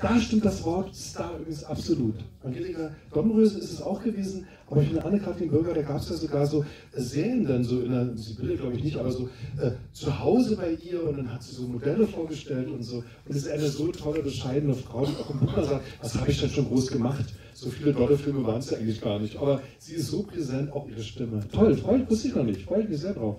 Da stimmt das Wort Star übrigens absolut. Angelika Domröse ist es auch gewesen, aber ich finde Anne-Kathrin Bürger, da gab es ja sogar so äh, Serien dann so in der, Sibylle glaube ich nicht, aber so äh, zu Hause bei ihr und dann hat sie so Modelle vorgestellt und so. Und es ist eine so tolle, bescheidene Frau, die auch im Buch mal sagt, was habe ich denn schon groß gemacht? So viele tolle Filme waren es ja eigentlich gar nicht. Aber sie ist so präsent, auch ihre Stimme. Toll, freut, wusste ich noch nicht, freue ich mich sehr drauf.